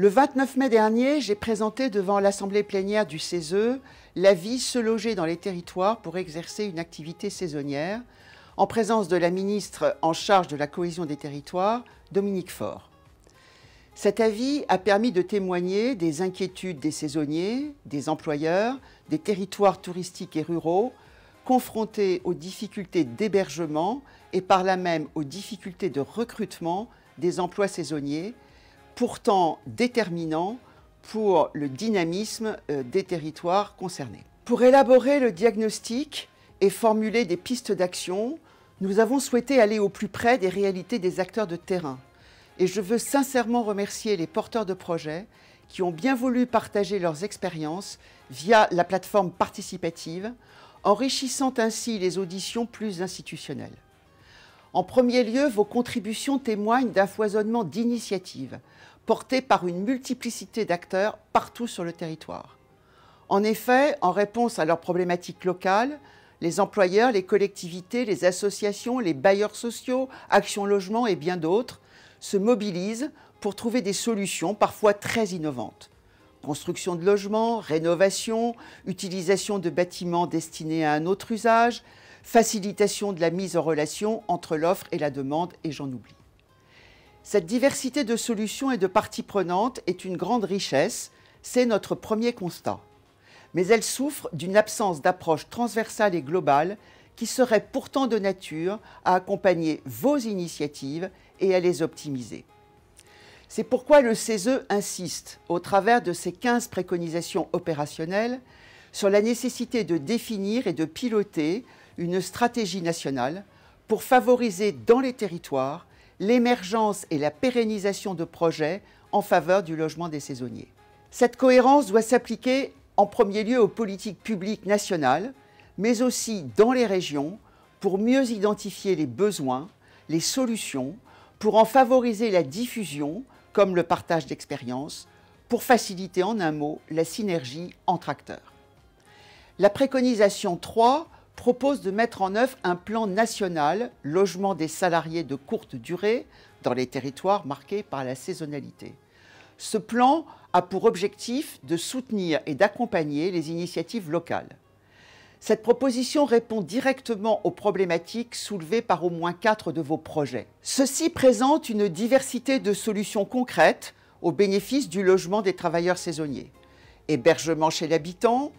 Le 29 mai dernier, j'ai présenté devant l'Assemblée plénière du CESE l'avis Se loger dans les territoires pour exercer une activité saisonnière, en présence de la ministre en charge de la cohésion des territoires, Dominique Faure. Cet avis a permis de témoigner des inquiétudes des saisonniers, des employeurs, des territoires touristiques et ruraux, confrontés aux difficultés d'hébergement et par là même aux difficultés de recrutement des emplois saisonniers pourtant déterminant pour le dynamisme euh, des territoires concernés. Pour élaborer le diagnostic et formuler des pistes d'action, nous avons souhaité aller au plus près des réalités des acteurs de terrain. Et je veux sincèrement remercier les porteurs de projets qui ont bien voulu partager leurs expériences via la plateforme participative, enrichissant ainsi les auditions plus institutionnelles. En premier lieu, vos contributions témoignent d'un foisonnement d'initiatives portées par une multiplicité d'acteurs partout sur le territoire. En effet, en réponse à leurs problématiques locales, les employeurs, les collectivités, les associations, les bailleurs sociaux, Action Logement et bien d'autres se mobilisent pour trouver des solutions parfois très innovantes. Construction de logements, rénovation, utilisation de bâtiments destinés à un autre usage, facilitation de la mise en relation entre l'offre et la demande, et j'en oublie. Cette diversité de solutions et de parties prenantes est une grande richesse, c'est notre premier constat. Mais elle souffre d'une absence d'approche transversale et globale qui serait pourtant de nature à accompagner vos initiatives et à les optimiser. C'est pourquoi le CESE insiste, au travers de ses 15 préconisations opérationnelles, sur la nécessité de définir et de piloter une stratégie nationale pour favoriser dans les territoires l'émergence et la pérennisation de projets en faveur du logement des saisonniers. Cette cohérence doit s'appliquer en premier lieu aux politiques publiques nationales, mais aussi dans les régions, pour mieux identifier les besoins, les solutions, pour en favoriser la diffusion, comme le partage d'expériences, pour faciliter en un mot la synergie entre acteurs. La préconisation 3 propose de mettre en œuvre un plan national logement des salariés de courte durée dans les territoires marqués par la saisonnalité. Ce plan a pour objectif de soutenir et d'accompagner les initiatives locales. Cette proposition répond directement aux problématiques soulevées par au moins quatre de vos projets. Ceux-ci présentent une diversité de solutions concrètes au bénéfice du logement des travailleurs saisonniers. Hébergement chez l'habitant,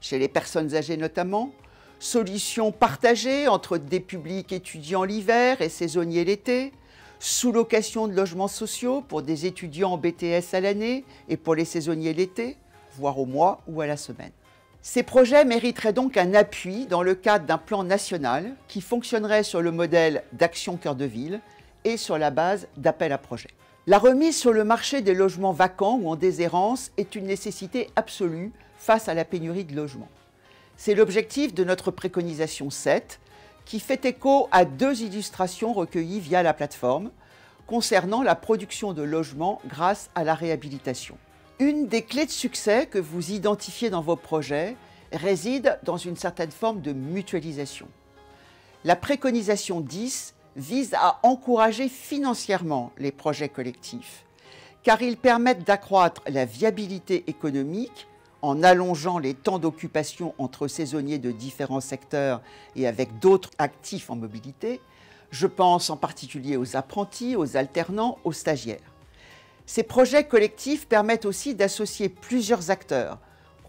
chez les personnes âgées notamment, solutions partagées entre des publics étudiants l'hiver et saisonniers l'été, sous-location de logements sociaux pour des étudiants en BTS à l'année et pour les saisonniers l'été, voire au mois ou à la semaine. Ces projets mériteraient donc un appui dans le cadre d'un plan national qui fonctionnerait sur le modèle d'Action Cœur de Ville et sur la base d'appel à projets. La remise sur le marché des logements vacants ou en déshérence est une nécessité absolue face à la pénurie de logements. C'est l'objectif de notre préconisation 7, qui fait écho à deux illustrations recueillies via la plateforme concernant la production de logements grâce à la réhabilitation. Une des clés de succès que vous identifiez dans vos projets réside dans une certaine forme de mutualisation. La préconisation 10 vise à encourager financièrement les projets collectifs, car ils permettent d'accroître la viabilité économique en allongeant les temps d'occupation entre saisonniers de différents secteurs et avec d'autres actifs en mobilité. Je pense en particulier aux apprentis, aux alternants, aux stagiaires. Ces projets collectifs permettent aussi d'associer plusieurs acteurs,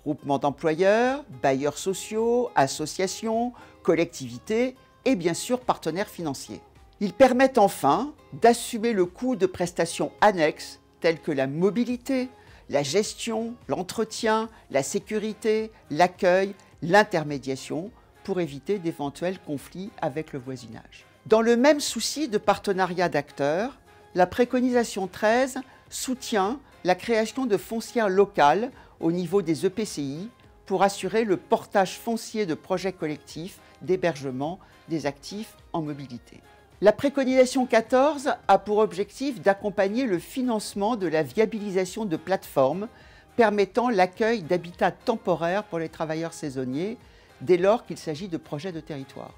groupements d'employeurs, bailleurs sociaux, associations, collectivités et bien sûr partenaires financiers. Ils permettent enfin d'assumer le coût de prestations annexes telles que la mobilité, la gestion, l'entretien, la sécurité, l'accueil, l'intermédiation pour éviter d'éventuels conflits avec le voisinage. Dans le même souci de partenariat d'acteurs, la préconisation 13 soutient la création de foncières locales au niveau des EPCI pour assurer le portage foncier de projets collectifs d'hébergement des actifs en mobilité. La préconisation 14 a pour objectif d'accompagner le financement de la viabilisation de plateformes permettant l'accueil d'habitats temporaires pour les travailleurs saisonniers dès lors qu'il s'agit de projets de territoire.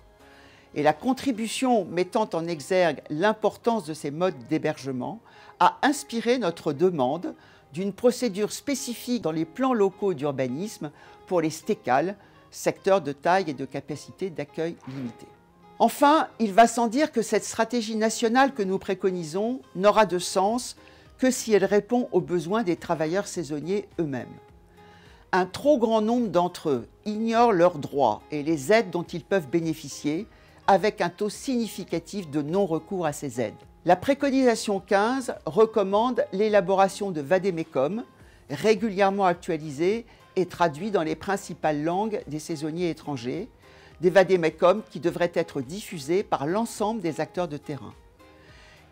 Et la contribution mettant en exergue l'importance de ces modes d'hébergement a inspiré notre demande d'une procédure spécifique dans les plans locaux d'urbanisme pour les STECAL, secteurs de taille et de capacité d'accueil limitée. Enfin, il va sans dire que cette stratégie nationale que nous préconisons n'aura de sens que si elle répond aux besoins des travailleurs saisonniers eux-mêmes. Un trop grand nombre d'entre eux ignorent leurs droits et les aides dont ils peuvent bénéficier, avec un taux significatif de non-recours à ces aides. La préconisation 15 recommande l'élaboration de vadémécum, régulièrement actualisé et traduit dans les principales langues des saisonniers étrangers, des vadémécums qui devraient être diffusés par l'ensemble des acteurs de terrain.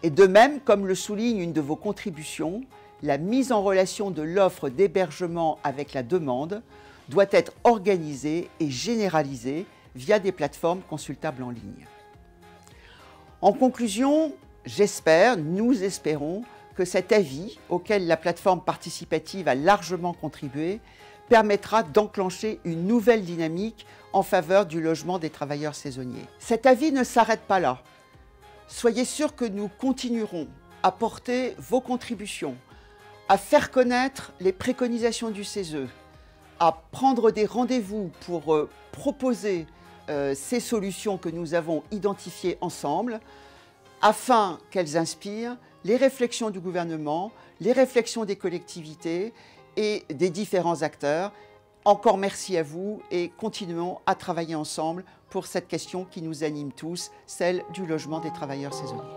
Et de même, comme le souligne une de vos contributions, la mise en relation de l'offre d'hébergement avec la demande doit être organisée et généralisée via des plateformes consultables en ligne. En conclusion, j'espère, nous espérons, que cet avis, auquel la plateforme participative a largement contribué, permettra d'enclencher une nouvelle dynamique en faveur du logement des travailleurs saisonniers. Cet avis ne s'arrête pas là. Soyez sûrs que nous continuerons à porter vos contributions, à faire connaître les préconisations du CESE, à prendre des rendez-vous pour euh, proposer euh, ces solutions que nous avons identifiées ensemble, afin qu'elles inspirent les réflexions du gouvernement, les réflexions des collectivités et des différents acteurs. Encore merci à vous et continuons à travailler ensemble pour cette question qui nous anime tous, celle du logement des travailleurs saisonniers.